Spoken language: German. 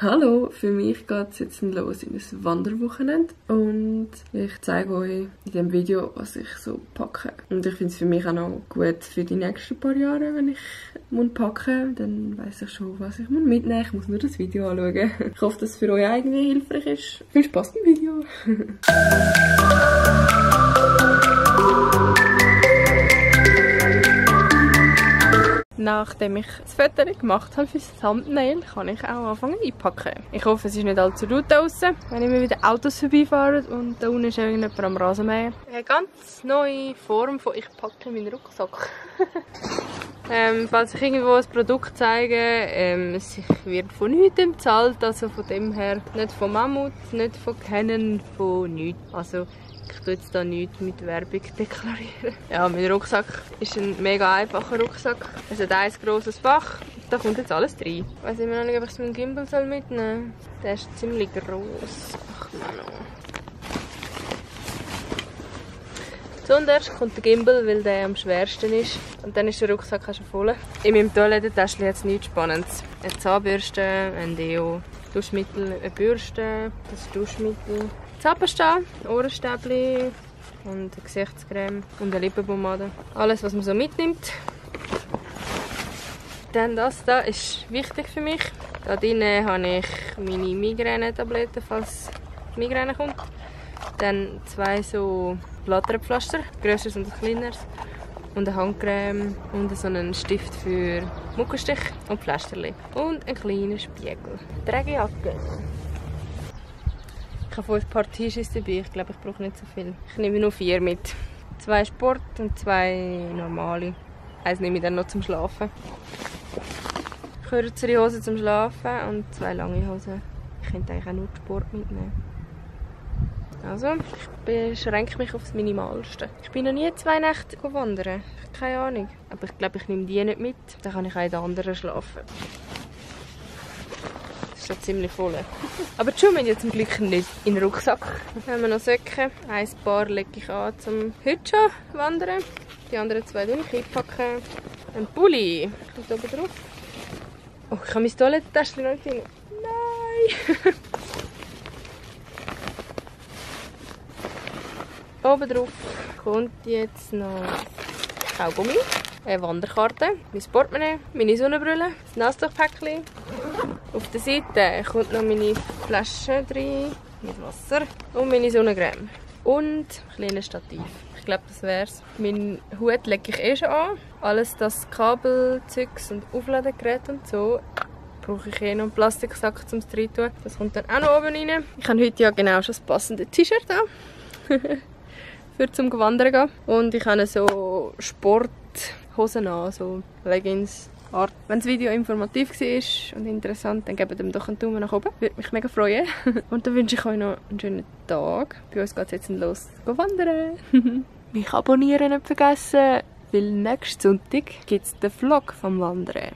Hallo, für mich geht es jetzt los in ein Wanderwochenende und ich zeige euch in diesem Video, was ich so packe. Und ich finde es für mich auch noch gut für die nächsten paar Jahre, wenn ich muss packen dann weiß ich schon, was ich mitnehmen muss. Ich muss nur das Video anschauen. Ich hoffe, dass es für euch irgendwie hilfreich ist. Viel Spaß beim Video! Nachdem ich das Foto gemacht habe für das Thumbnail, kann ich auch anfangen einpacken. Ich hoffe, es ist nicht allzu laut draußen, wenn ich mir wieder Autos vorbeifahren und da unten ist irgendjemand am Rasenmähen. Eine ganz neue Form von ich packe meinen Rucksack. ähm, falls ich irgendwo ein Produkt zeige, ähm, es wird von nichts bezahlt, also von dem her nicht von Mammut, nicht von Canon, von nichts. Also ich tue jetzt da nichts mit Werbung deklarieren. Ja, mein Rucksack ist ein mega einfacher Rucksack. Es hat ein grosses Fach. Da kommt jetzt alles rein. Ich weiß immer noch nicht, ob ich es mit dem Gimbal mitnehmen soll. Der ist ziemlich gross. Ach Mann. Zuerst kommt der Gimbal, weil der am schwersten ist. Und dann ist der Rucksack schon voll. In meinem Toilettentäschchen hat es nichts Spannendes. Eine Zahnbürste, ein Deo, Duschmittel, eine Bürste, das Duschmittel, Zahnpasta, Ohrenstäbchen und eine Gesichtscreme und eine Lippenpomade. Alles, was man so mitnimmt. Dann das da ist wichtig für mich. Da drinnen habe ich meine Migräne-Tabletten, falls Migräne kommt. Dann zwei so Blatterpflaster, grösseres und kleineres. Und eine Handcreme und so einen Stift für Muckenstich und Pflasterli. Und einen kleinen Spiegel. Trägejacke habe fünf T-Shirts dabei. Ich glaube, ich brauche nicht so viel. Ich nehme nur vier mit. Zwei Sport und zwei normale. Eins nehme ich dann noch zum Schlafen. Kürzere Hosen zum Schlafen und zwei lange Hosen. Ich könnte eigentlich auch nur Sport mitnehmen. Also, ich beschränke mich auf das Minimalste. Ich bin noch nie zwei Nächte wandern. Keine Ahnung. Aber ich glaube, ich nehme die nicht mit. Dann kann ich auch in den anderen schlafen schon ziemlich voll. Aber die Schuhe müssen ja zum Glück nicht in den Rucksack. Dann haben wir noch Socken. Ein paar lege ich an zum heute schon wandern. Die anderen zwei tue ich einpacken. Ein Pulli kommt oben drauf. Oh, ich habe mein Toilettentäschchen noch nicht drin. Nein! oben drauf kommt jetzt noch Kaugummi eine Wanderkarte, mein Portemonnaie, meine Sonnenbrille, das Nasstuchpäckchen. Auf der Seite kommt noch meine Flasche drin mit Wasser und meine Sonnencreme. Und ein kleines Stativ. Ich glaube, das wär's. Meinen Hut lege ich eh schon an. Alles das Kabel, Zeugs und Aufladegerät und so brauche ich eh noch einen Plastiksack zum tun. Das kommt dann auch noch oben rein. Ich habe heute ja genau schon das passende T-Shirt an. für zum Wandern gehen. Und ich habe so Sport Hosen an, so Leggings. Art. Wenn das Video informativ war und interessant, dann gebt ihm doch einen Daumen nach oben. Würde mich mega freuen. Und dann wünsche ich euch noch einen schönen Tag. Bei uns geht es jetzt los. Go wandern! mich abonnieren nicht vergessen, weil nächsten Sonntag gibt es den Vlog vom Wandern.